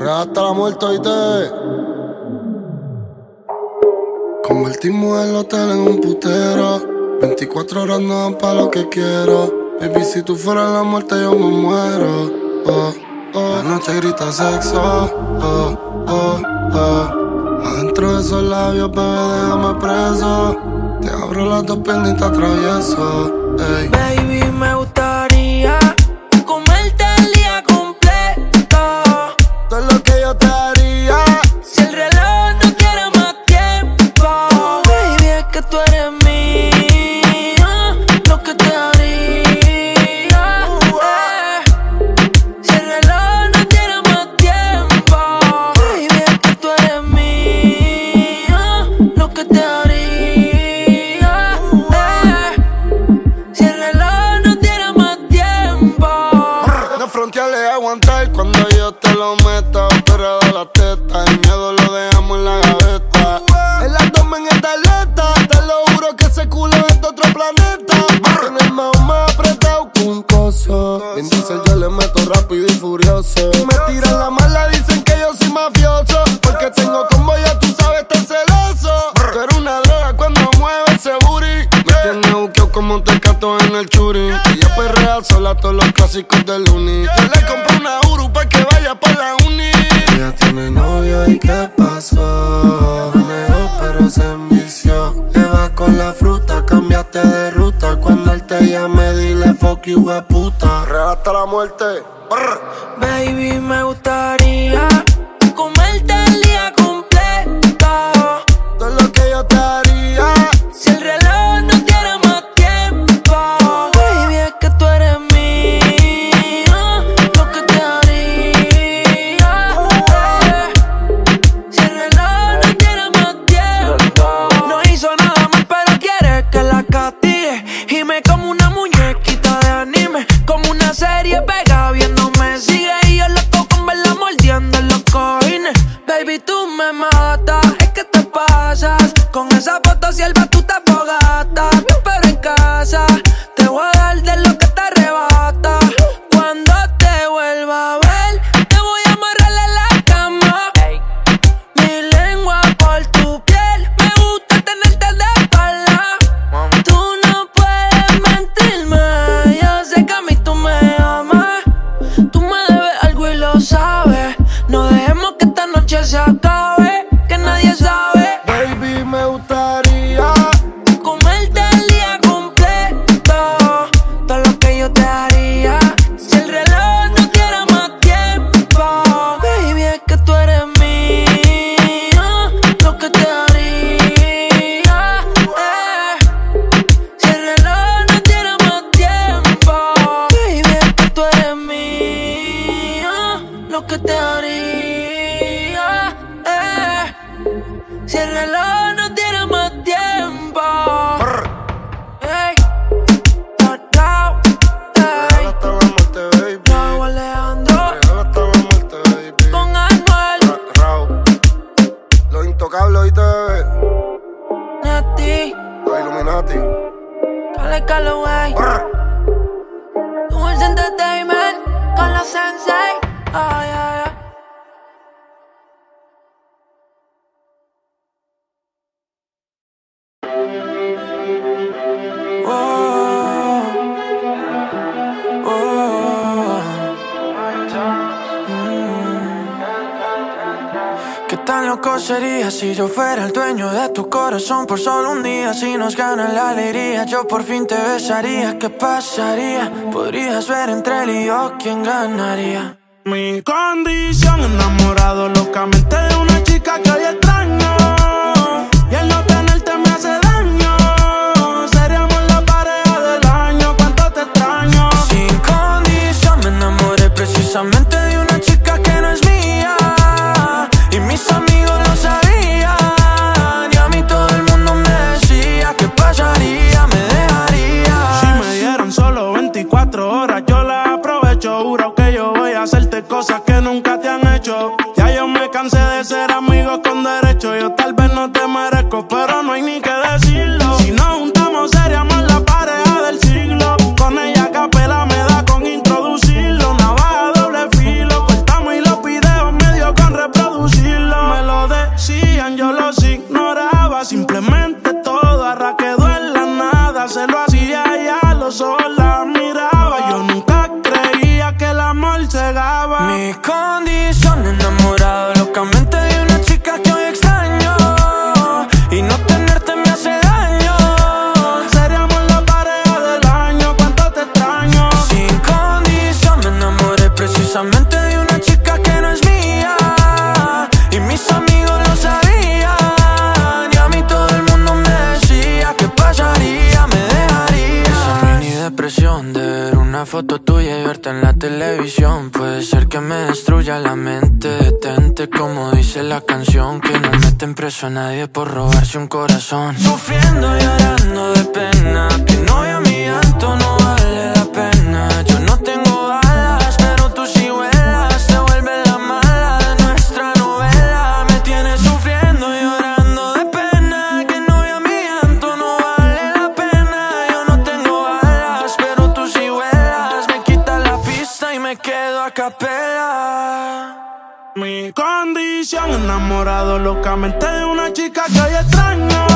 Real hasta la muerte y te. Convertimos el hotel en un putero. 24 horas no para lo que quiero. Baby, si tú fueras la muerte, yo me muero. Oh, oh. La noche grita sexo. Oh, oh, oh. Adentro de esos labios, bebé, déjame preso. Te abro las dos piernas y te atravieso. Baby, me gusta que hueputa. La muerte. Baby, me gusta loco sería si yo fuera el dueño de tu corazón por solo un día. Si nos ganan la alegría, yo por fin te besaría. ¿Qué pasaría? Podrías ver entre él y yo quién ganaría. Mi condición, enamorado locamente de una Yo me cansé de ser amigos con derecho. Yo tal vez no te merezco, pero no hay ni que foto tuya y verte en la televisión. Puede ser que me destruya la mente. Detente, como dice la canción. Que no meten preso a nadie por robarse un corazón. Sufriendo y llorando de pena. Que no a mi llanto no enamorado locamente de una chica que hoy extraño.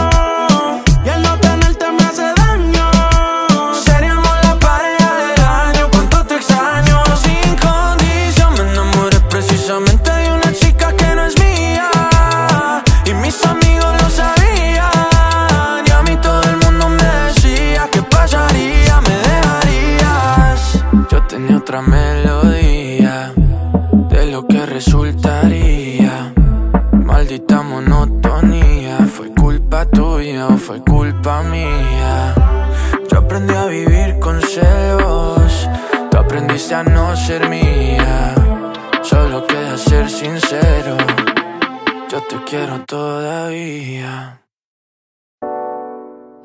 Ser mía Solo queda ser sincero Yo te quiero todavía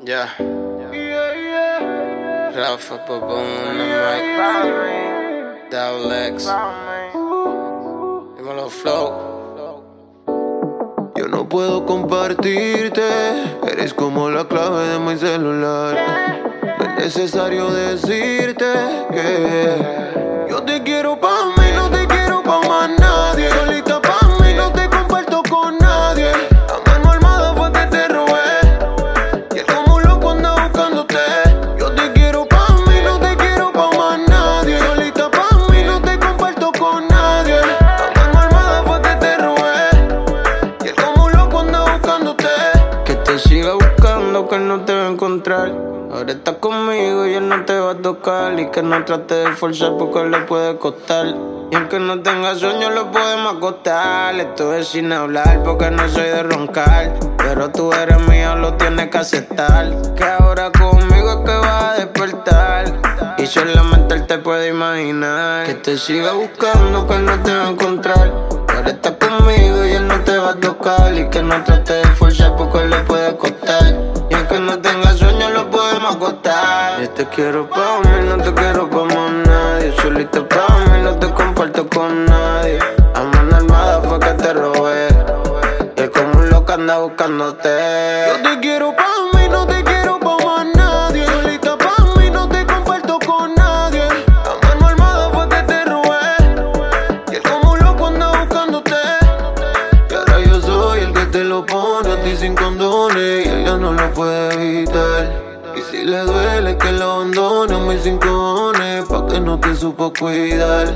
Ya. Rafa Popón on the mic. Double X. Dímelo, Flow. Yo no puedo compartirte, eres como la clave de mi celular. No es necesario decirte que yo te quiero pa' Y que no trate de forzar porque le puede costar. Y aunque no tenga sueño, lo podemos acostar. Estuve sin hablar porque no soy de roncar. Pero tú eres mío, lo tienes que aceptar. Que ahora conmigo es que vas a despertar. Y solamente él te puede imaginar. Que te siga buscando, que no te va a encontrar. Ahora estás conmigo y él no te va a tocar. Y que no trate de forzar porque le puede costar. Te quiero pa' mí, no te quiero como nadie. Solita pa' mí, no te comparto con nadie. A mano armada fue que te robé. Y como un loco anda buscándote. Yo te quiero pa' mí, no te quiero Pa' que no te supo cuidar.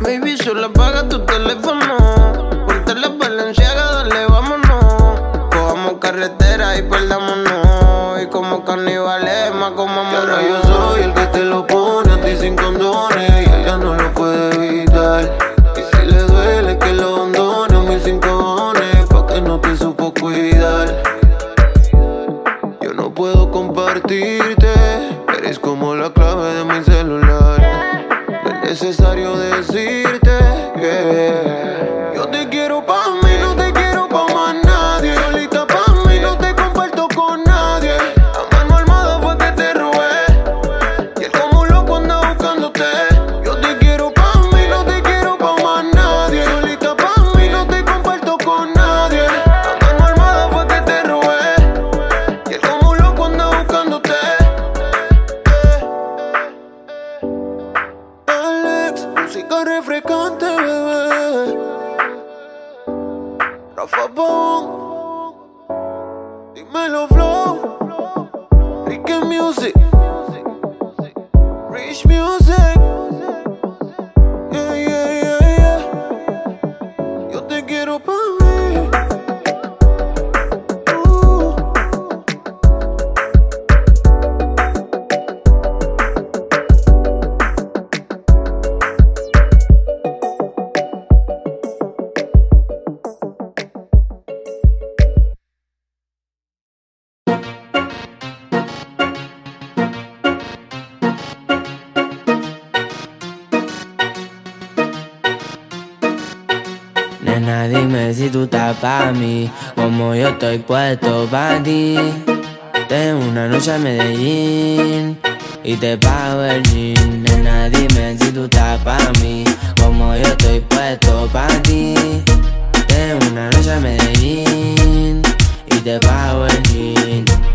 Baby, solo apaga tu teléfono. Ponte la valenciaga, dale, vámonos. Cojamos carretera y perdámonos. Y como caníbales, más como dímelo, Flow. Ricky Music, Rich Music. Si tú estás pa' mí, como yo estoy puesto pa' ti. Tengo una noche a Medellín y te pago el jean. Nena, dime si tú estás pa' mí, como yo estoy puesto pa' ti. Tengo una noche a Medellín y te pago el jean.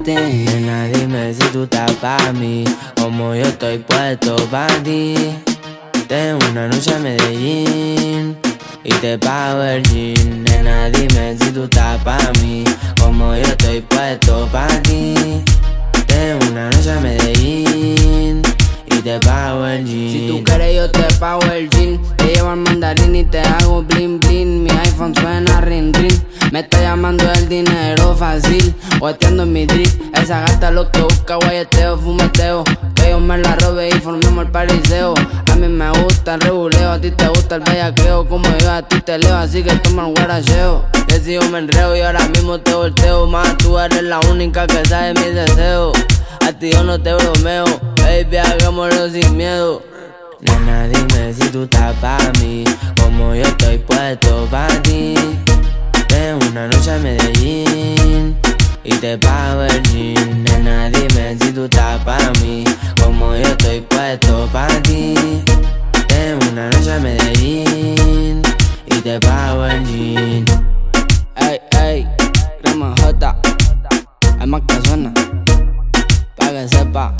Nena, dime si tú estás pa' mí. Como yo estoy puesto pa' ti. Tengo una noche a Medellín y te pago el jean. Nena, dime si tú estás pa' mí, como yo estoy puesto pa' ti. Tengo una noche a Medellín Si tú quieres yo te pago el jean. Te llevo al mandarín y te hago bling bling. Mi iPhone suena ring ring. Me está llamando el dinero fácil, Guateando en mi drip. Esa gata lo que busca, guayeteo, fumeteo. Que yo me la robe y formemos el pariseo. A mí me gusta el reguleo, a ti te gusta el bellaqueo. Como yo a ti te leo, así que toma el guaracheo. Que yo me enreo y ahora mismo te volteo. Más tú eres la única que sabe mis deseos. A ti yo no te bromeo, baby, hagámoslo sin miedo. Nena, dime si tú estás pa' mí, como yo estoy puesto pa' ti. Tengo una noche a Medellín y te pago el jean. Nena, dime si tú estás pa' mí, como yo estoy puesto pa' ti. Tengo una noche a Medellín y te pago el jean. Ey, ey, crema J, hay más que suena, pa' que sepa.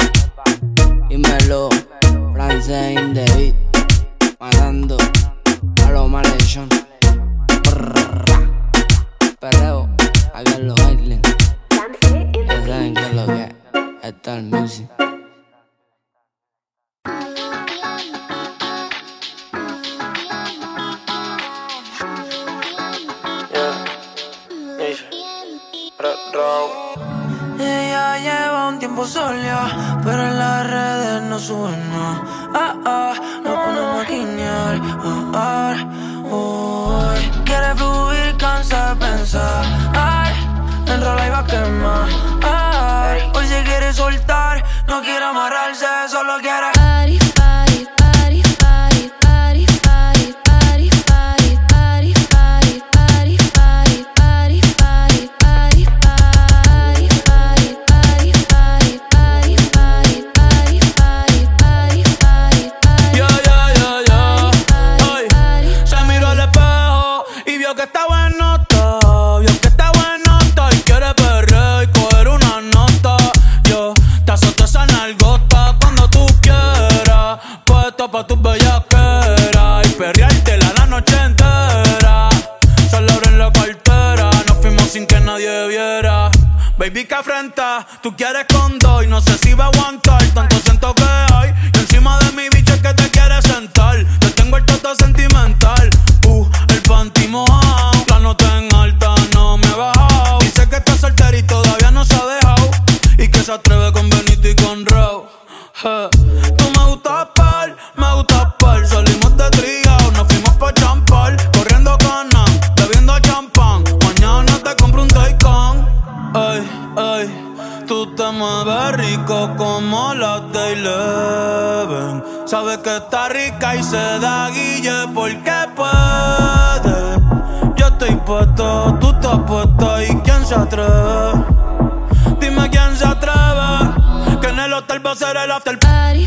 Dímelo, francés in the beat, matando a los malhechón. Perreo, aquí en los Islands. Ya saben que es lo que es. Está el music. Ella lleva tiempo sola, pero en las redes no sube nada. Ah, ah, no ponemos a guiñar. Ah, ah. Quiere fluir, cansa de pensar. Ay, enrola y va a quemar. Ay, hoy se quiere soltar, no quiere amarrarse, solo quiere. Baby, que afrenta, tú quieres con dos y no sé si va a aguantar. Tanto siento que hay y encima de mi bicho es que te quieres sentar. Te tengo el toto sentimental, uh, el panty mojado. La nota en alta no me he bajado. Dice que está soltera y todavía no se ha dejado. Y que se atreve con Benito y con. Je. Tú te mueves rico como las de Eleven. Sabes que está rica y se da guille porque puede. Yo estoy puesto, tú estás puesta y quién se atreve. Dime quién se atreve. Que en el hotel va a ser el after party,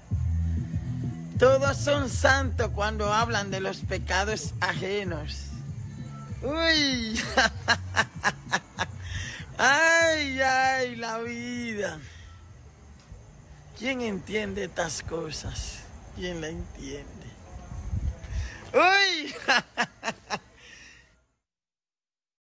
Todos son santos cuando hablan de los pecados ajenos. Uy. Ay, ay, la vida. ¿Quién entiende estas cosas? ¿Quién la entiende? Uy.